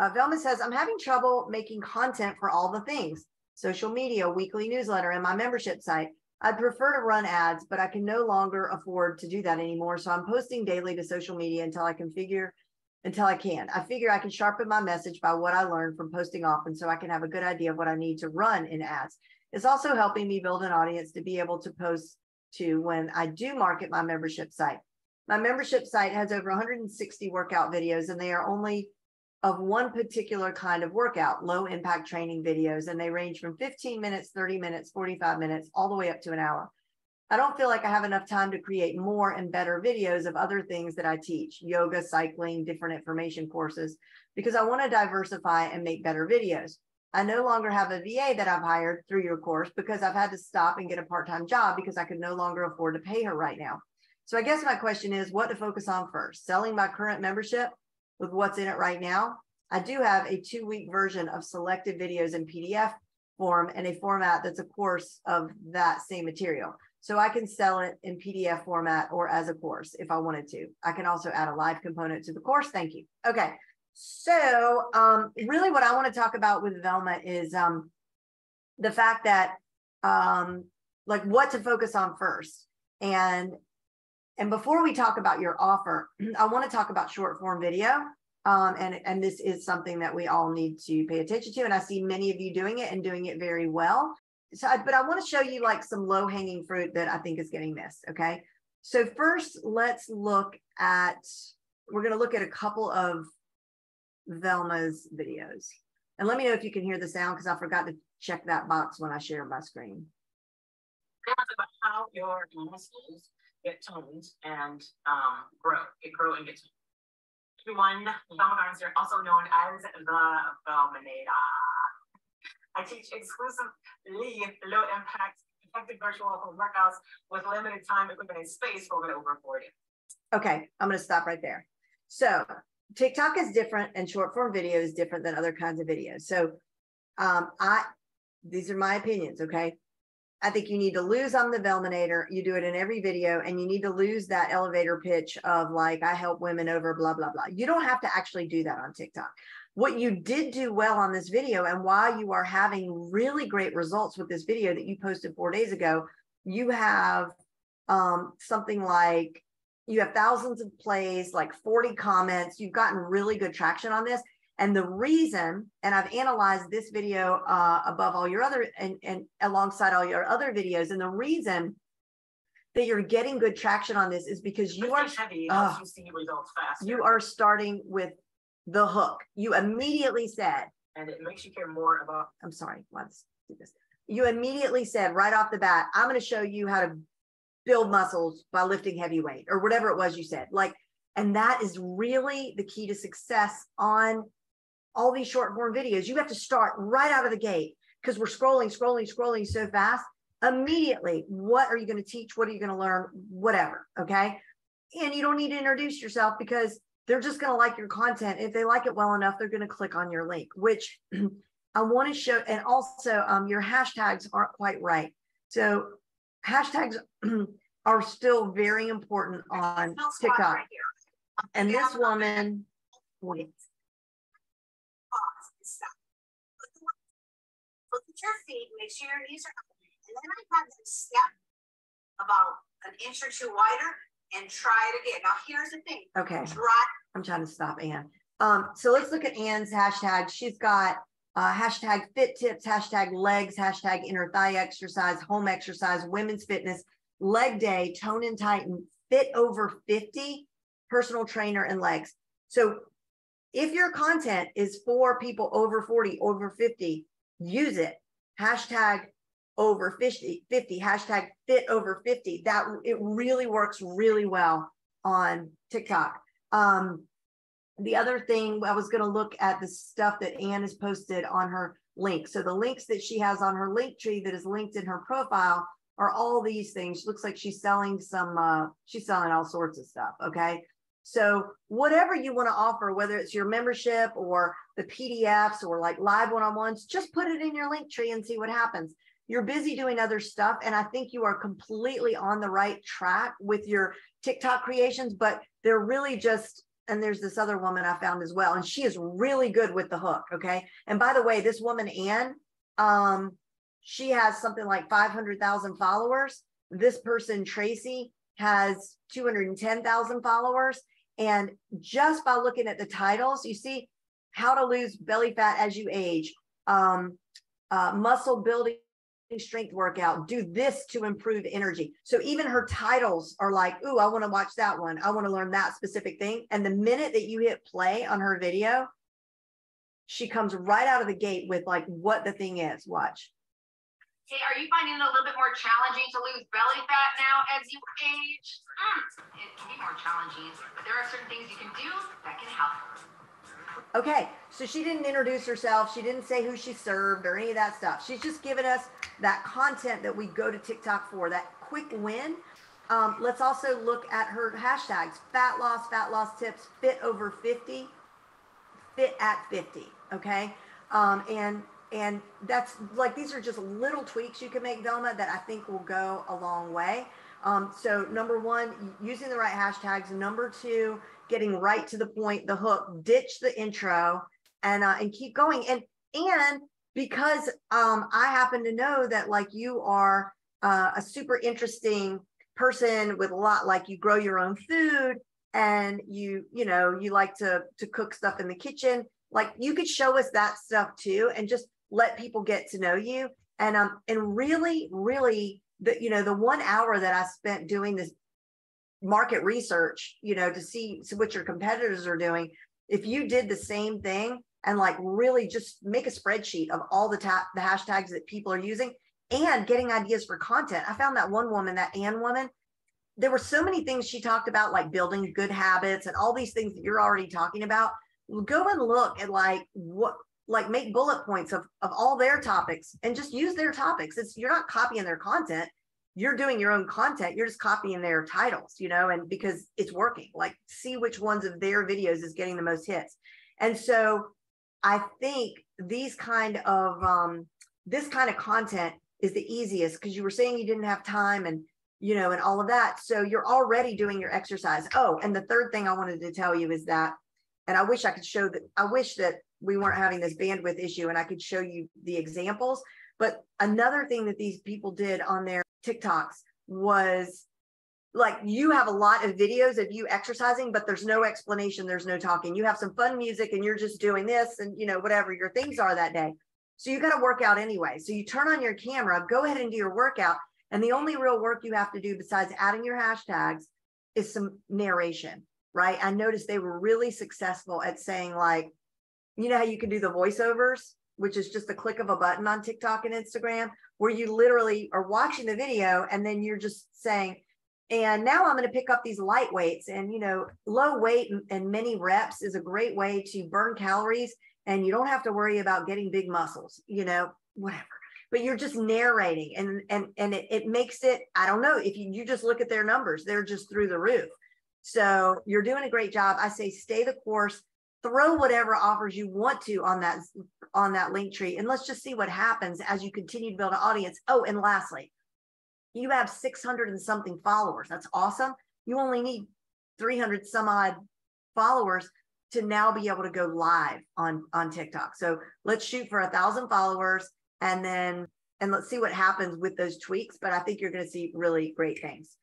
Uh, Velma says, I'm having trouble making content for all the things social media, weekly newsletter, and my membership site. I'd prefer to run ads, but I can no longer afford to do that anymore. So I'm posting daily to social media until I can figure, until I can. I figure I can sharpen my message by what I learned from posting often so I can have a good idea of what I need to run in ads. It's also helping me build an audience to be able to post to when I do market my membership site. My membership site has over 160 workout videos, and they are only of one particular kind of workout, low impact training videos, and they range from 15 minutes, 30 minutes, 45 minutes, all the way up to an hour. I don't feel like I have enough time to create more and better videos of other things that I teach yoga, cycling, different information courses because I want to diversify and make better videos. I no longer have a VA that I've hired through your course because I've had to stop and get a part time job because I could no longer afford to pay her right now. So I guess my question is what to focus on first selling my current membership with what's in it right now. I do have a two week version of selected videos in PDF form and a format that's a course of that same material. So I can sell it in PDF format or as a course if I wanted to. I can also add a live component to the course. Thank you. Okay. So um, really what I want to talk about with Velma is um, the fact that um, like what to focus on first. And and before we talk about your offer, I want to talk about short form video. Um, and, and this is something that we all need to pay attention to. And I see many of you doing it and doing it very well. So, but I want to show you like some low hanging fruit that I think is getting missed. Okay. So first, let's look at, we're going to look at a couple of Velma's videos. And let me know if you can hear the sound because I forgot to check that box when I share my screen. About how your muscles get toned and um, grow, get grow and get toned. One Velma Garnister, also known as the Velminator. I teach exclusively low impact, effective virtual home workouts with limited time, equipment, and space for over 40. Okay, I'm going to stop right there. So, TikTok is different and short form video is different than other kinds of videos. So, um, I these are my opinions, okay? I think you need to lose on the Velminator. You do it in every video, and you need to lose that elevator pitch of like, I help women over, blah, blah, blah. You don't have to actually do that on TikTok. What you did do well on this video, and why you are having really great results with this video that you posted four days ago, you have um, something like you have thousands of plays, like 40 comments. You've gotten really good traction on this. And the reason, and I've analyzed this video uh, above all your other and, and alongside all your other videos, and the reason that you're getting good traction on this is because you are heavy, uh, you see results fast. You are starting with the hook. You immediately said, and it makes you care more about. I'm sorry, let's do this. You immediately said right off the bat, I'm going to show you how to build muscles by lifting heavy weight or whatever it was you said. Like, and that is really the key to success on all these short form videos, you have to start right out of the gate because we're scrolling, scrolling, scrolling so fast. Immediately, what are you going to teach? What are you going to learn? Whatever. Okay. And you don't need to introduce yourself because they're just going to like your content. If they like it well enough, they're going to click on your link, which I want to show. And also, um, your hashtags aren't quite right. So, hashtags are still very important on TikTok. Right and this woman, wait, your feet, make sure your knees are open. And then I have them step about an inch or two wider and try it again. Now here's the thing. Okay. Try. I'm trying to stop Anne. Um, so let's look at Anne's hashtag. She's got uh, hashtag fit tips, hashtag legs, hashtag inner thigh exercise, home exercise, women's fitness, leg day, tone and tighten, fit over 50, personal trainer and legs. So if your content is for people over 40, over 50, use it hashtag over 50, 50 hashtag fit over 50 that it really works really well on tiktok. Um, the other thing i was going to look at the stuff that anne has posted on her link. So the links that she has on her link tree that is linked in her profile are all these things. Looks like she's selling some uh, she's selling all sorts of stuff okay so whatever you want to offer, whether it's your membership or the PDFs or like live one-on-ones, just put it in your link tree and see what happens. You're busy doing other stuff. And I think you are completely on the right track with your TikTok creations, but they're really just and there's this other woman I found as well, and she is really good with the hook. Okay. And by the way, this woman, Anne, um, she has something like 500,000 followers. This person, Tracy, has 210,000 followers. And just by looking at the titles, you see how to lose belly fat as you age, um, uh, muscle building strength workout, do this to improve energy. So even her titles are like, Ooh, I want to watch that one. I want to learn that specific thing. And the minute that you hit play on her video, she comes right out of the gate with like what the thing is. Watch. Are you finding it a little bit more challenging to lose belly fat now as you age? Mm, it can be more challenging, but there are certain things you can do that can help. Okay, so she didn't introduce herself. She didn't say who she served or any of that stuff. She's just given us that content that we go to TikTok for, that quick win. Um, let's also look at her hashtags fat loss, fat loss tips, fit over 50, fit at 50. Okay. Um, and and that's like these are just little tweaks you can make, Velma, that I think will go a long way. Um, so number one, using the right hashtags. Number two, getting right to the point, the hook, ditch the intro and uh, and keep going. And and because um, I happen to know that like you are uh, a super interesting person with a lot like you grow your own food and you you know you like to to cook stuff in the kitchen like you could show us that stuff too and just let people get to know you and um and really really the you know the one hour that i spent doing this market research, you know, to see what your competitors are doing. If you did the same thing and like really just make a spreadsheet of all the ta- the hashtags that people are using and getting ideas for content. I found that one woman, that Ann woman, there were so many things she talked about, like building good habits and all these things that you're already talking about. Go and look at like what like make bullet points of, of all their topics and just use their topics. It's you're not copying their content. You're doing your own content. You're just copying their titles you know and because it's working. Like see which ones of their videos is getting the most hits. And so i think these kind of um this kind of content is the easiest because you were saying you didn't have time and you know and all of that. So you're already doing your exercise. Oh and the third thing i wanted to tell you is that and i wish i could show that i wish that we weren't having this bandwidth issue and i could show you the examples but another thing that these people did on their TikToks was like you have a lot of videos of you exercising, but there's no explanation, there's no talking. You have some fun music and you're just doing this and you know, whatever your things are that day. So you got to work out anyway. So you turn on your camera, go ahead and do your workout. And the only real work you have to do besides adding your hashtags is some narration, right? I noticed they were really successful at saying, like, you know how you can do the voiceovers, which is just a click of a button on TikTok and Instagram where you literally are watching the video and then you're just saying, and now I'm going to pick up these light weights. And, you know, low weight and, and many reps is a great way to burn calories and you don't have to worry about getting big muscles, you know, whatever. But you're just narrating and and and it, it makes it, I don't know, if you, you just look at their numbers, they're just through the roof. So you're doing a great job. I say stay the course, throw whatever offers you want to on that on that link tree and let's just see what happens as you continue to build an audience. Oh and lastly you have 600 and something followers. That's awesome. You only need 300 some odd followers to now be able to go live on on tiktok. So let's shoot for a thousand followers and then and let's see what happens with those tweaks but i think you're going to see really great things